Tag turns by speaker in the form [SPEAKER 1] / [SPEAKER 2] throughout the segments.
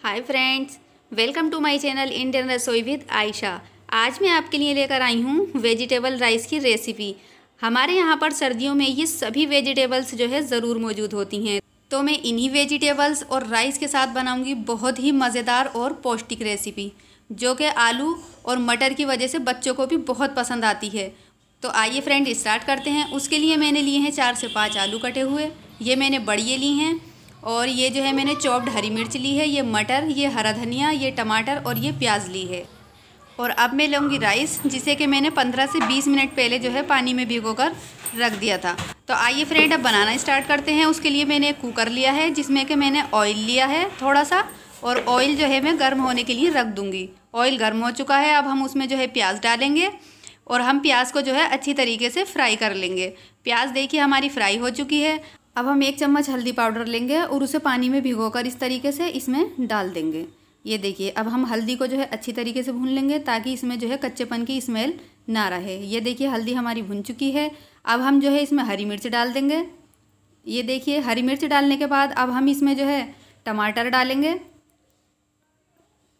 [SPEAKER 1] Hi friends welcome to my channel Indian रसोई with Ayesha आज मैं आपके लिए लेकर आई हूँ वेजिटेबल राइस की रेसिपी हमारे यहाँ पर सर्दियों में ये सभी वेजिटेबल्स जो है ज़रूर मौजूद होती हैं। तो मैं इन्हीं वेजिटेबल्स और राइस के साथ बनाऊँगी बहुत ही मज़ेदार और पौष्टिक रेसिपी जो कि आलू और मटर की वजह से बच्चों को भी बहुत पसंद आती है। तो आइए फ्रेंड स्टार्ट करते हैं। उसके लिए मैंने लिए हैं चार से पाँच आलू कटे हुए। ये मैंने बड़िए ली हैं। और ये जो है मैंने चॉप्ड हरी मिर्च ली है, ये मटर, ये हरा धनिया, ये टमाटर और ये प्याज ली है। और अब मैं लूँगी राइस, जिसे कि मैंने 15 से 20 मिनट पहले जो है पानी में भिगो कर रख दिया था। तो आइए फ्रेंड, अब बनाना स्टार्ट करते हैं। उसके लिए मैंने एक कुकर लिया है, जिसमें कि मैंने ऑयल लिया है थोड़ा सा और ऑयल जो है मैं गर्म होने के लिए रख दूँगी। ऑयल गर्म हो चुका है, अब हम उसमें जो है प्याज डालेंगे और हम प्याज को जो है अच्छी तरीके से फ्राई कर लेंगे। प्याज देखिए हमारी फ्राई हो चुकी है। अब हम एक चम्मच हल्दी पाउडर लेंगे और उसे पानी में भिगोकर इस तरीके से इसमें डाल देंगे। ये देखिए, अब हम हल्दी को जो है अच्छी तरीके से भून लेंगे ताकि इसमें जो है कच्चेपन की स्मेल ना रहे। ये देखिए, हल्दी हमारी भुन चुकी है। अब हम जो है इसमें हरी मिर्च डाल देंगे। ये देखिए, हरी मिर्च डालने के बाद अब हम इसमें जो है टमाटर डालेंगे।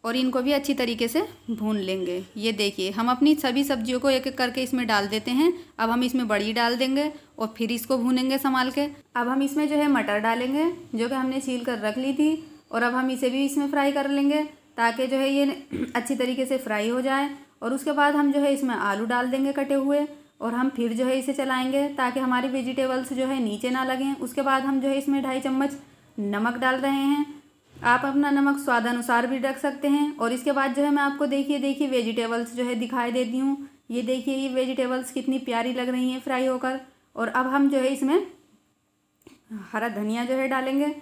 [SPEAKER 1] और इनको भी अच्छी तरीके से भून लेंगे। ये देखिए, हम अपनी सभी सब्जियों को एक एक करके इसमें डाल देते हैं। अब हम इसमें बड़ी डाल देंगे और फिर इसको भूनेंगे संभाल के। अब हम इसमें जो है मटर डालेंगे, जो कि हमने छील कर रख ली थी। और अब हम इसे भी इसमें फ्राई कर लेंगे ताकि जो है ये अच्छी तरीके से फ्राई हो जाए। और उसके बाद हम जो है इसमें आलू डाल देंगे कटे हुए और हम फिर जो है इसे चलाएँगे ताकि हमारी वेजिटेबल्स जो है नीचे ना लगें। उसके बाद हम जो है इसमें ढाई चम्मच नमक डाल रहे हैं। आप अपना नमक स्वाद अनुसार भी रख सकते हैं और इसके बाद जो है मैं आपको देखिए देखिए वेजिटेबल्स जो है दिखाई देती हूँ। ये देखिए, ये वेजिटेबल्स कितनी प्यारी लग रही हैं फ्राई होकर। और अब हम जो है इसमें हरा धनिया जो है डालेंगे।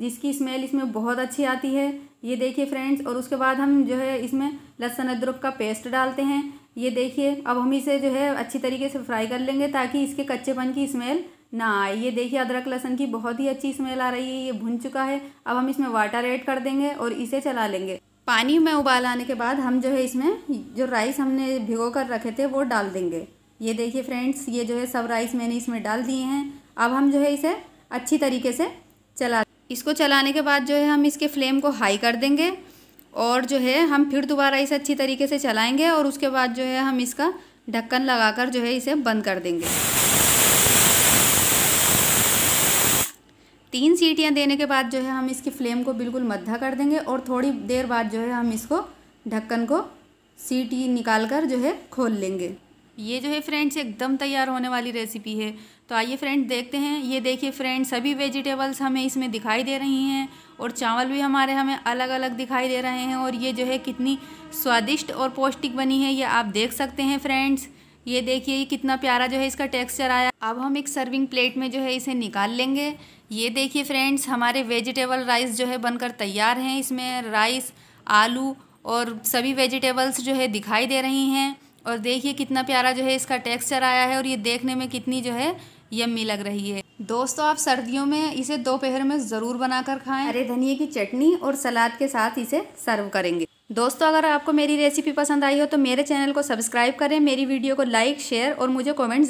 [SPEAKER 1] जिसकी स्मेल इसमें बहुत अच्छी आती है। ये देखिए फ्रेंड्स और उसके बाद हम जो है इसमें लहसुन अदरक का पेस्ट डालते हैं। ये देखिए, अब हम इसे जो है अच्छी तरीके से फ्राई कर लेंगे ताकि इसके कच्चेपन की स्मेल ना आए। ये देखिए, अदरक लहसन की बहुत ही अच्छी स्मेल आ रही है, ये भुन चुका है। अब हम इसमें वाटर ऐड कर देंगे और इसे चला लेंगे। पानी में उबाल आने के बाद हम जो है इसमें जो राइस हमने भिगो कर रखे थे, वो डाल देंगे। ये देखिए फ्रेंड्स ये जो है सब राइस मैंने इसमें डाल दिए हैं। अब हम जो है इसे अच्छी तरीके से चला, इसको चलाने के बाद जो है हम इसके फ्लेम को हाई कर देंगे। और जो है, हम फिर दोबारा इसे अच्छी तरीके से चलाएँगे और उसके बाद जो है, हम इसका ढक्कन लगाकर जो है, इसे बंद कर देंगे। तीन सीटियाँ देने के बाद जो है, हम इसकी फ्लेम को बिल्कुल मद्धा कर देंगे और थोड़ी देर बाद जो है, हम इसको ढक्कन को सीटी निकाल कर जो है, खोल लेंगे। ये जो है, फ्रेंड्स, एकदम तैयार होने वाली रेसिपी है। तो आइए फ्रेंड्स देखते हैं। ये देखिए फ्रेंड्स सभी वेजिटेबल्स हमें इसमें दिखाई दे रही हैं और चावल भी हमारे हमें अलग अलग दिखाई दे रहे हैं और ये जो है कितनी स्वादिष्ट और पौष्टिक बनी है, ये आप देख सकते हैं फ्रेंड्स ये देखिए, ये कितना प्यारा जो है इसका टेक्सचर आया। अब हम एक सर्विंग प्लेट में जो है इसे निकाल लेंगे। ये देखिए फ्रेंड्स हमारे वेजिटेबल राइस जो है बनकर तैयार हैं। इसमें राइस आलू और सभी वेजिटेबल्स जो है दिखाई दे रही हैं। और देखिए कितना प्यारा जो है इसका टेक्सचर आया है और ये देखने में कितनी जो है यम्मी लग रही है। दोस्तों, आप सर्दियों में इसे दोपहर में ज़रूर बनाकर खाएँ। हरे धनिए की चटनी और सलाद के साथ इसे सर्व करेंगे। दोस्तों, अगर आपको मेरी रेसिपी पसंद आई हो तो मेरे चैनल को सब्सक्राइब करें, मेरी वीडियो को लाइक, शेयर और मुझे कमेंट